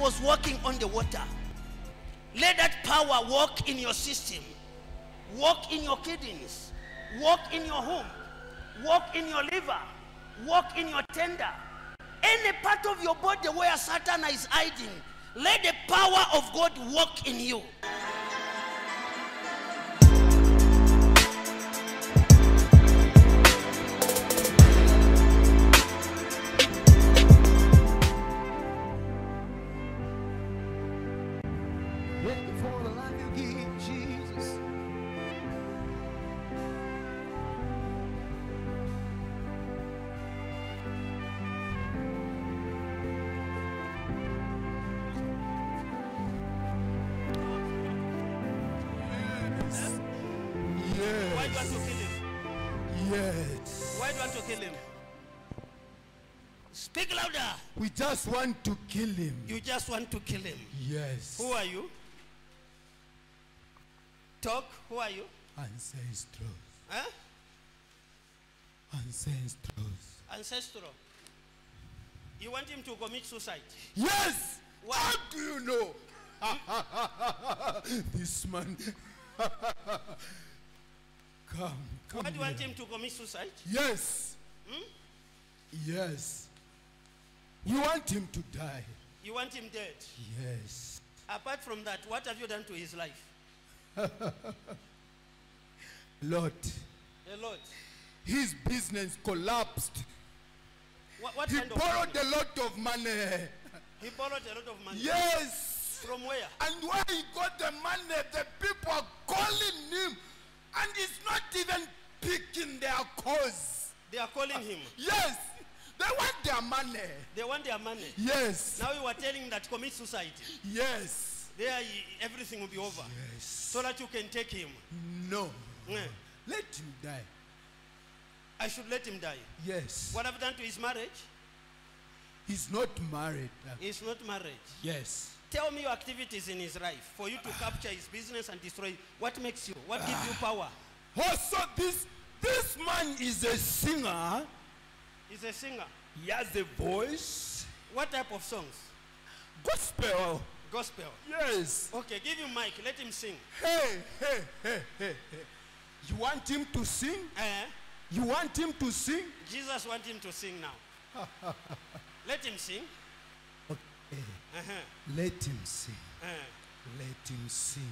Was walking on the water, let that power walk in your system, walk in your kidneys, walk in your home, walk in your liver, walk in your tender. Any part of your body where Satan is hiding, let the power of God walk in you. Kill him? Speak louder. We just want to kill him. You just want to kill him. Yes. Who are you? Talk. Who are you? Ancestors. Huh? Ancestors. Ancestral. You want him to commit suicide? Yes. Why? How do you know? this man. come, come. Why do you want him to commit suicide? Yes. Yes. You want him to die. You want him dead. Yes. Apart from that, what have you done to his life? Lord, A lot. his business collapsed. What, what He kind of borrowed a lot of money. He borrowed a lot of money. Yes. From where? And when he got the money, the people are calling him. And he's not even picking their cause. They are calling him. Yes. They want their money. They want their money. Yes. Now you are telling that commit suicide. Yes. There, everything will be over. Yes. So that you can take him. No. Let him die. I should let him die. Yes. What have done to his marriage? He's not married. He's not married. Yes. Tell me your activities in his life for you to capture his business and destroy. it. What makes you? What gives you ah. power? Also, this this man is a singer. He's a singer. He has a voice. What type of songs? Gospel. Gospel. Yes. Okay, give him mic. Let him sing. Hey, hey, hey, hey, hey. You want him to sing? Eh? You want him to sing? Jesus wants him to sing now. Let him sing. Okay. Uh-huh. Let him sing. Uh, Let him sing.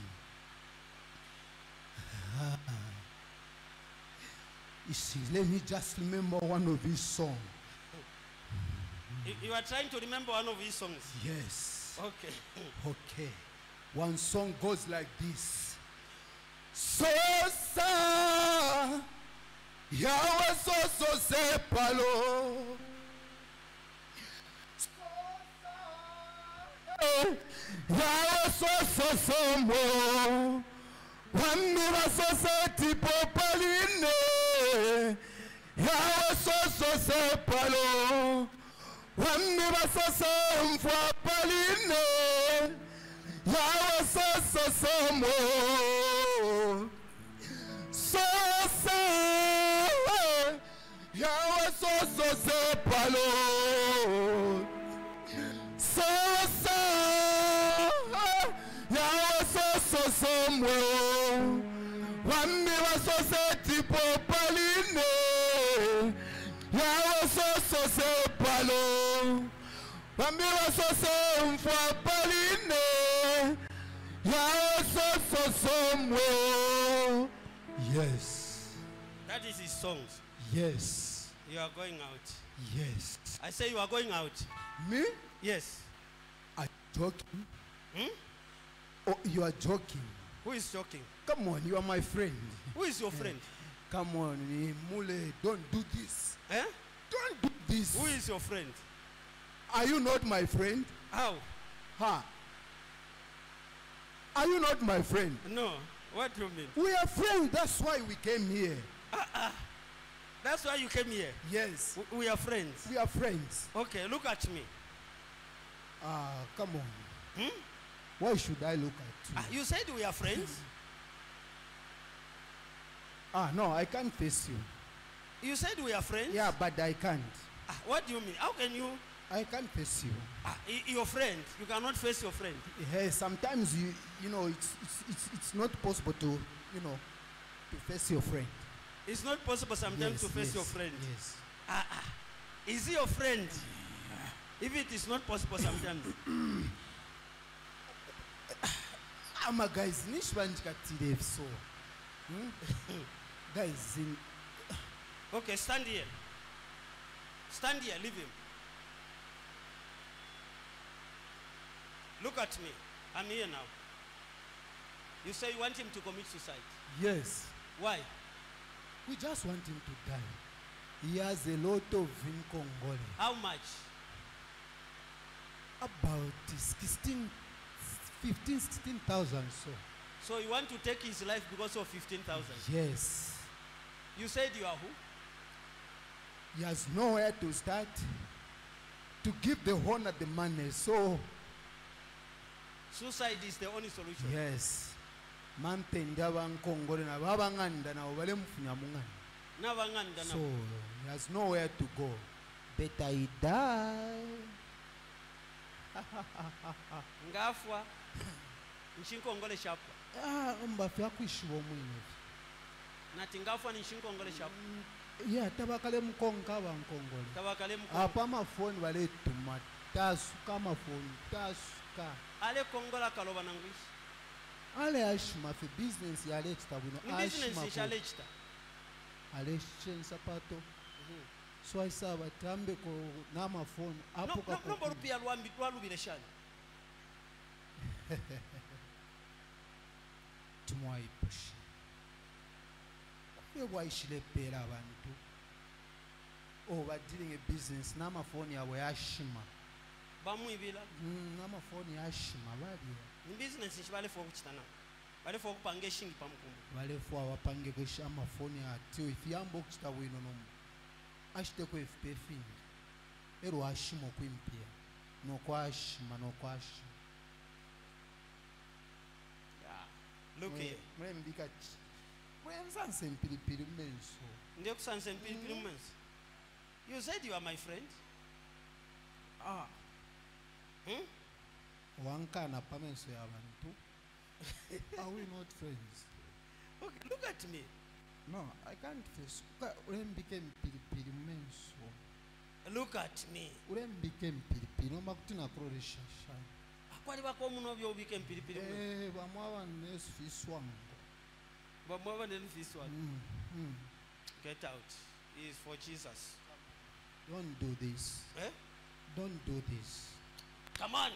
You see, let me just remember one of his songs. you, are trying to remember one of his songs. Yes. Okay. Okay. One song goes like this. Sosa Yahweh soso sepalo eh, Yahweh soso somo Wami basoso tipo paline Yahweh soso sepalo Wami basoso mfwa paline. Yahweh soso somo Sosa Yahweh soso sepalo Sosa Yahweh soso somo Wami basoso tipo Wami basoso mfwa paline Yahweh soso somo Yes, That is his songs. yes, You are going out. yes. I say you are going out. Me? Yes. Are you joking? Hmm? Oh, you are joking. Who is joking? Come on, you are my friend. Who is your friend? Come on, Mule, don't do this. Eh? Don't do this. Who is your friend? Are you not my friend? How? Ha. Are you not my friend? No. What do you mean? We are friends. That's why we came here. That's why you came here. Yes, We are friends. we are friends. Okay, look at me. Ah, come on. Hmm? Why should I look at you? Ah, you said we are friends. Ah, no, I can't face you. You said we are friends. Yeah, but I can't. Ah, what do you mean? How can you I can't face you. Ah, your friend. You cannot face your friend. Hey, sometimes you you know it's, it's it's it's not possible to you know to face your friend. It's not possible sometimes to face your friend. Yes. Ah, ah. Is he your friend? If it is not possible sometimes. ama guys nishivandikatire so Hmm? guys Okay, stand here. Stand here, leave him. Look at me. I'm here now. You say you want him to commit suicide. yes Why? we just want him to die he has a lot of incongole How much? about 16 15 16000 so So you want to take his life because of 15,000. yes You said you are who? he has nowhere to start to give the honor the money so Suicide is the only solution. yes mampende abankongole nabo abanganda nabo bale mufunya munganda so he has nowhere to go better he die Ngafwa. Nshinkongole shapwa. ah mbafi akwishiwa omwine Nati ngafwa ni nshinkongole shapwa. ye ate bakale mukonka Tabakale mko. apo amafoni baletuma tasuka amafoni tasuka aka ale kongola kaloba na ngwishi ale ashima fe business yale ekita bwino ashimako ale echensa pato mhm. swaisa batambeko n'amafoni apo kakomba olupiya lwambi twalubire shani. Tumwaipusha kuye bwaishile pera abantu obaddiringa ebizinesi n'amafoni yabwe yashima bamwibila amafoni yashima balya amafoni atyo ifiyamba okukita wino nomu. Ashiteko efipa efingi ero ashima okwimpia nokwashima nokwashima mulembika ki mulemsansa mumenso mumenso mm. you said you are my friend. Y'abantu are we not friends Okay, look at me. no i can't face Ka- ulembika empiripiri mumenso Look at me. ulembika empiripiri omba kuti nakuloleshashani Akwali bako muno byobika empiripiri mwensi. Eh, bamwe abanesifiswango Bamwaba nenfisi wano. Mm, mm. Get out. He is for Jesus. don't do this Eh? don't do this Come on.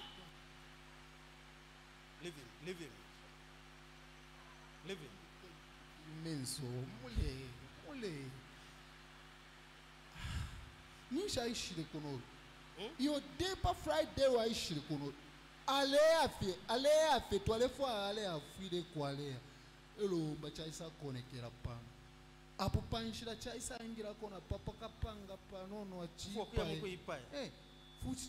Leave him. Leave him. Menso mule mule nisha ayishire kuno Hmm? iyo depa friday wayishire kuno ale afe ale afe twalefu ale afire kwalea elomba chaisa konekera pano apo panshira ingira kona papa kapanga panono mukuyipa. eh futi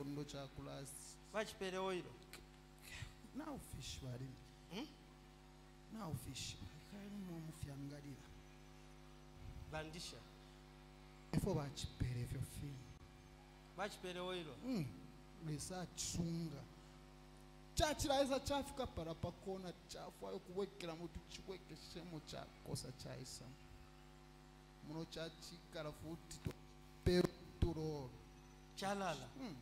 ekikondo kya kulasi. Bakipeerewo iro nawufishi balimi hmm? nawufishi kalimu omufyangalira bandisha. Efo bakipeera ebyo fimu bakipeerewo iro hmm. lesa akisunga kyakirayisa kyafika para pakona kyafaayo kuwekera mutu kiwekeshemu kyakosa kyayisamu muno kyakikala futi tupeera tuloolo kyalala mm.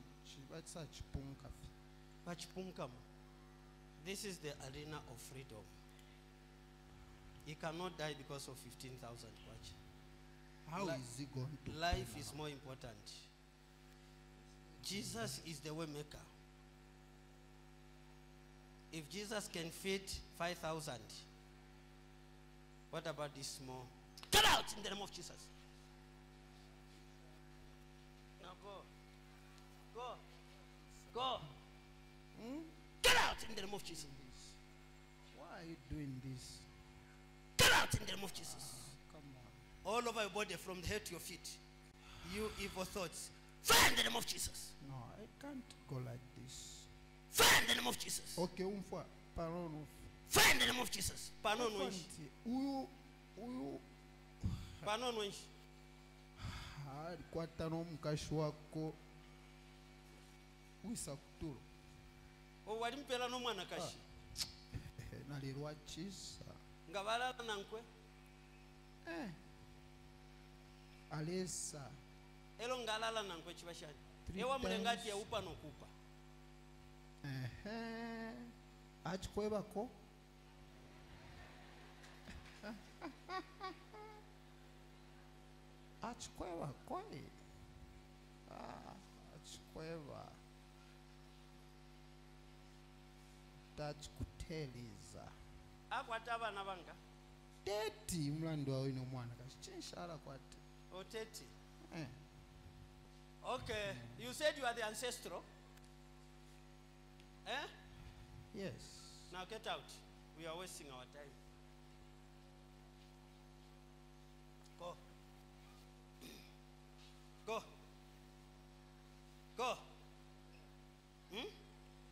This is the arena of freedom. He cannot die because of 15,000 kwacha. how Li- is he going to Life is more important. Jesus is the way maker. If Jesus can feed 5,000, what about this small? Get out in the name of Jesus. Now go. Go. Of Jesus. why are you doing this Get out in the name of Jesus. Ah, come on All over your body, from the head to your feet. You evil thoughts. Fire in the name of Jesus. no i can't go like this Fire in the name of Jesus. okay umfa panono Fire in the name of Jesus. Nti uyu uyu Panono wenshi. alikwata n'omukashi wako wisa walimpeera n'omwana kashi? Nali nga balala nankwe alesa. Ero nankwe kiba kyani ewamulenga ati yawupa nokupa akikwebako akikwebako akikweba takikuteeriza Akwata abaana banga. teti wawe nomwana kakikinshala kwate Oteti. Eh. Okay. You said you are the ancestral. Eh? yes Now get out. We are wasting our time. Go. Go. Go. Hmm?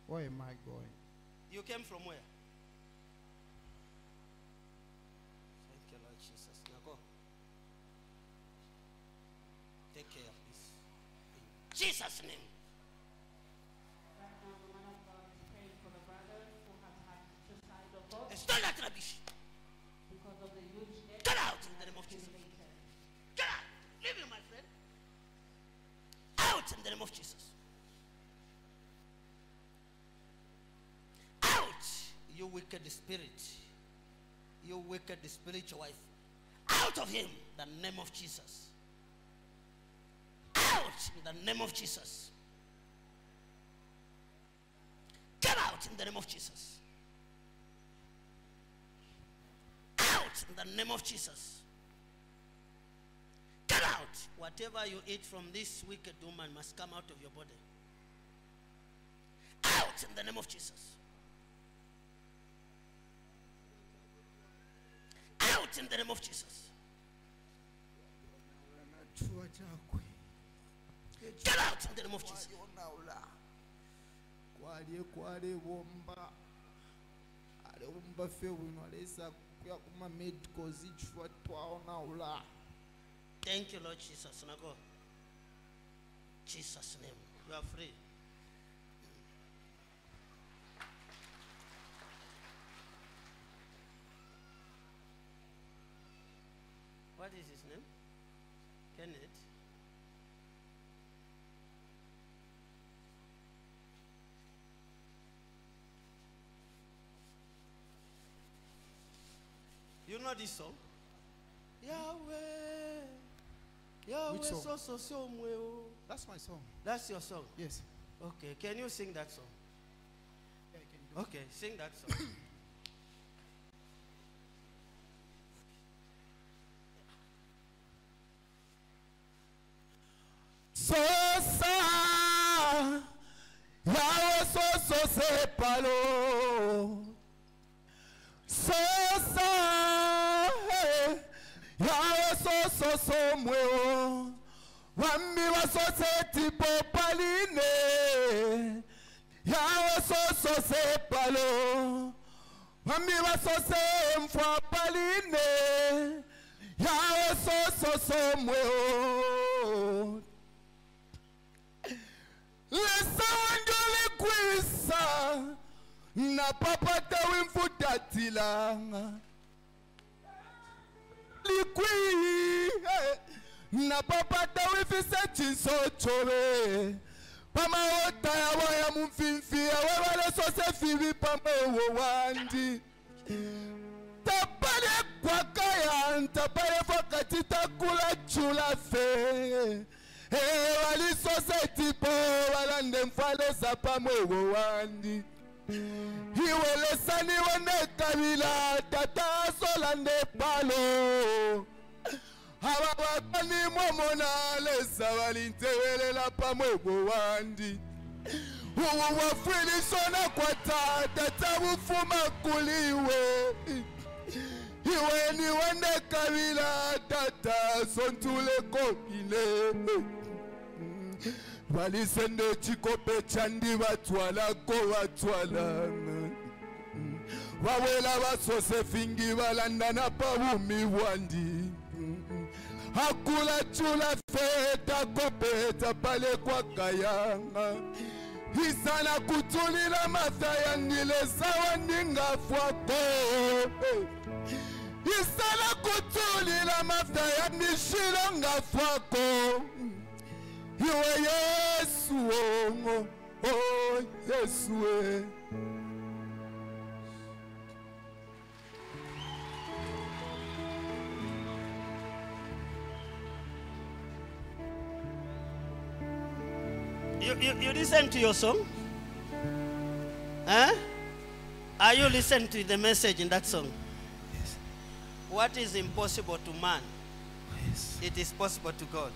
where am i going You came from where? Thank you, Lord Jesus. Now go. Take care of this. In Jesus' name. praying for the brother who has had suicidal thoughts Stop that rubbish. because of the huge debt Get out in the name of Jesus. accumulated. Get out. Leave him, my friend. Out in the name of Jesus. Out, you wicked spirit. You wicked spiritual wife. Out of him, the name of Jesus. Out in the name of Jesus. Get out in the name of Jesus. Out in the name of Jesus. Get out. Whatever you eat from this wicked woman must come out of your body. Out in the name of Jesus. In the name of Jesus. Get out in the name of Jesus. Thank you, Lord Jesus. Now go. Jesus' name. You are free. What is his name? Kenneth. You know this song? Yahweh. Yahweh song? so so so mweo. that's my song That's your song. yes Okay, can you sing that song? I can Okay, sing that song. sosa yawe soso sepalo sosa eh, soso somweo wambi wasoseti popaline yawe soso sepalo wambi wasose mfwa paline yawe soso somweo lesanjo likwisa na papata wimfutatilanga likwi eh, na papata wifise chisochove pamaota yawo ya mumfimfia wevalesose fivi pamewo wandi. Tapale kwakaya ntapale fakati takula chula fe. Eh, walisoseti po walande mfalesa pamwewo wandi iwelesani wonekabila tata solande palo. Aba bakani momona lesa balintewelela pamwewo wandi. Ubu bwafilisona kwa tata tabufuma kuliwe. Iwe niwende kabila tata sontuleko ile balisende cikope candi batwalako batwala. Bawela basose fingi balanda na pabumi bwandi akulacula feta kopeta pale kwa kayanga isana kutulila masaya ndilesawa ndingafwako isana kutulila masaya ndishilongafwako iwe yesu ongo oh yesu we You, you, you listen to your song? Huh? Are you listening to the message in that song? Yes. What is impossible to man, it is possible to God.